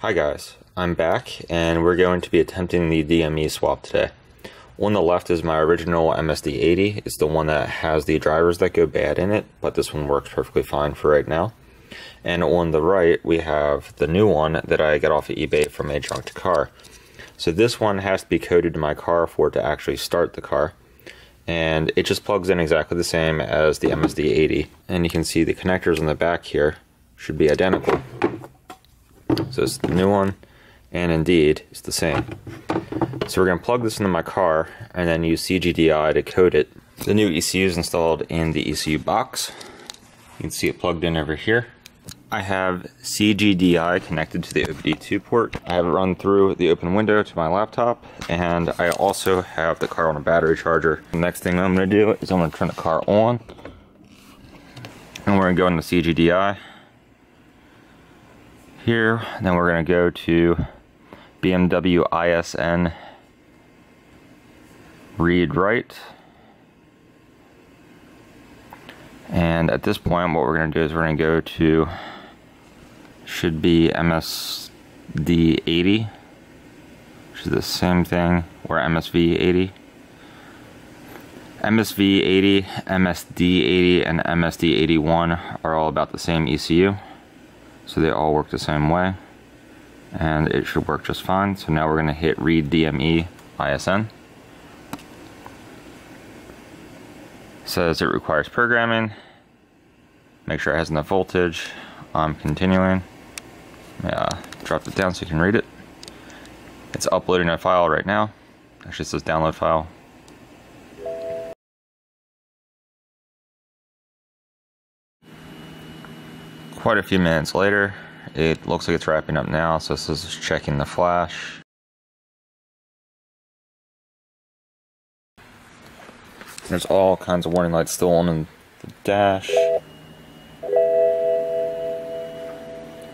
Hi guys, I'm back and we're going to be attempting the DME swap today. On the left is my original MSD80. It's the one that has the drivers that go bad in it, but this one works perfectly fine for right now. And on the right, we have the new one that I got off of eBay from a junked car. So this one has to be coded to my car for it to actually start the car. And it just plugs in exactly the same as the MSD80. And you can see the connectors on the back here should be identical. So it's the new one, and indeed, it's the same. So we're going to plug this into my car, and then use CGDI to code it. The new ECU is installed in the ECU box. You can see it plugged in over here. I have CGDI connected to the OBD2 port. I have it run through the open window to my laptop, and I also have the car on a battery charger. The next thing I'm to do is I'm to turn the car on, and we're to go into CGDI here. Then we're going to go to BMW ISN read write. And at this point, what we're going to do is we're going to go to, should be MSD80, which is the same thing, or MSV80. MSV80, MSD80, and MSD81 are all about the same ECU. So they all work the same way. And it should work just fine. So now we're going to hit read DME ISN. says it requires programming. Make sure it has enough voltage. I'm continuing. Yeah, drop it down so you can read it. It's uploading a file right now. Actually, says download file. Quite a few minutes later, it looks like it's wrapping up now, so this is checking the flash. There's all kinds of warning lights still on in the dash.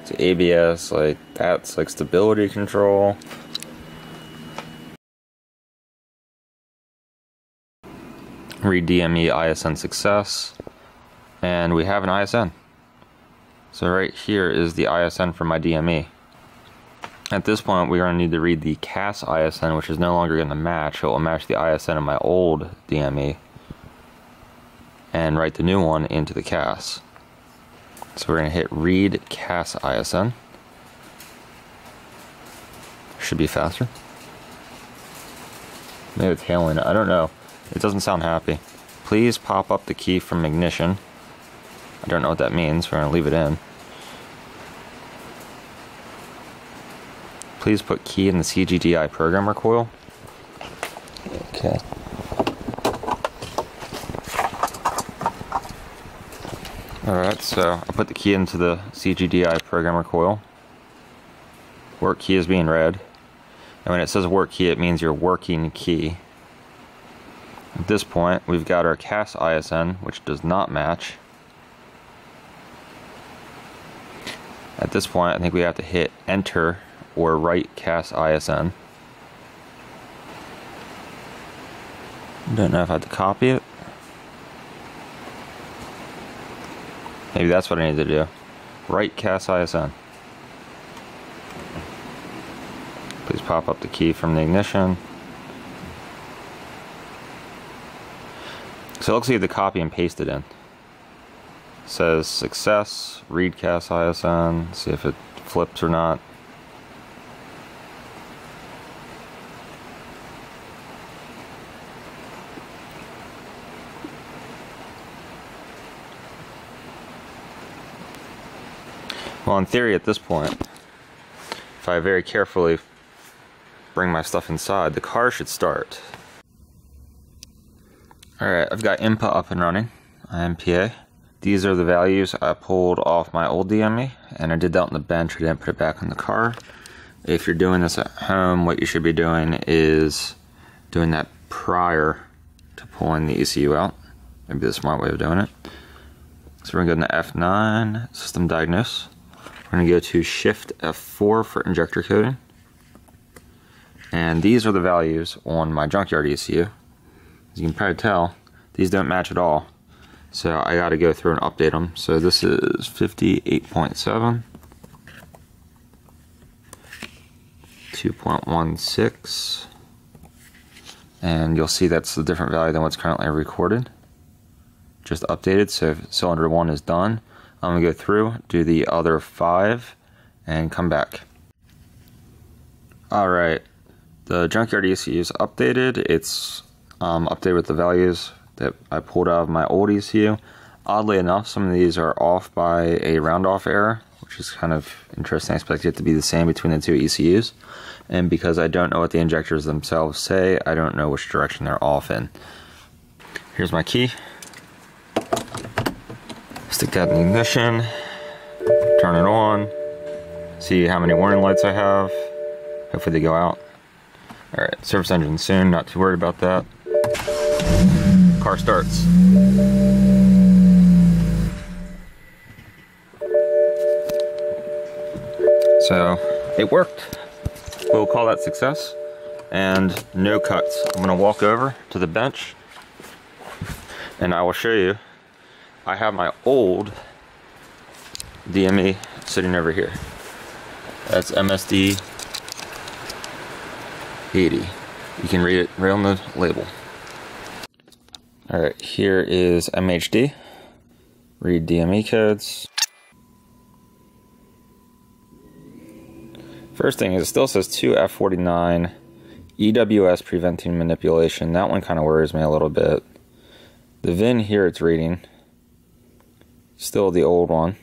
It's ABS, like that's like stability control. Read DME ISN success. And we have an ISN. So right here is the ISN for my DME. At this point, we're going to need to read the CAS ISN, which is no longer going to match. It will match the ISN of my old DME and write the new one into the CAS. So we're going to hit read CAS ISN. Should be faster. Maybe it's hailing. I don't know. It doesn't sound happy. Please pop up the key from ignition. I don't know what that means. We're going to leave it in. Please put key in the CGDI programmer coil. Okay. Alright, so I put the key into the CGDI programmer coil. Work key is being read. And when it says work key, it means your working key. At this point, we've got our CAS ISN, which does not match. At this point, I think we have to hit enter or write CAS ISN. Don't know if I have to copy it. Maybe that's what I need to do. Write CAS ISN. Please pop up the key from the ignition. So it looks like the copy and paste it in. Says success, read CAS ISN, see if it flips or not. Well, in theory, at this point, if I very carefully bring my stuff inside, the car should start. Alright, I've got INPA up and running, INPA. These are the values I pulled off my old DME, and I did that on the bench, I didn't put it back in the car. If you're doing this at home, what you should be doing is doing that prior to pulling the ECU out. Maybe the smart way of doing it. So we're to go into F9, System Diagnose. We're to go to Shift F4 for injector coding. And these are the values on my junkyard ECU. As you can probably tell, these don't match at all. So I got to go through and update them. So this is 58.7. 2.16 and you'll see that's a different value than what's currently recorded. Just updated. So cylinder one is done I'm gonna go through do the other five and come back. Alright the junkyard ECU is updated. It's um, updated with the values that I pulled out of my old ECU oddly enough some of these are off by a round off error which is kind of interesting. I expect it to be the same between the two ECUs. And because I don't know what the injectors themselves say, I don't know which direction they're off in. Here's my key. Stick that in the ignition, turn it on, see how many warning lights I have. Hopefully they go out. All right, service engine soon, not too worried about that. Car starts. So it worked. We'll call that success. And no cuts. I'm gonna walk over to the bench and I will show you. I have my old DME sitting over here. That's MSD 80. You can read it right on the label. All right, here is MHD. Read DME codes. First thing is it still says 2F49 EWS preventing manipulation. That one kind of worries me a little bit. The VIN here it's reading. Still the old one.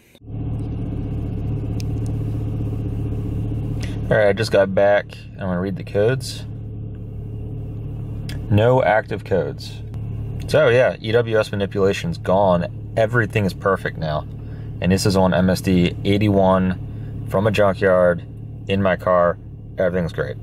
Alright, I just got back. I'm going to read the codes. No active codes. So yeah, EWS manipulation's gone. Everything is perfect now. And this is on MSD 81 from a junkyard in my car. Everything's great.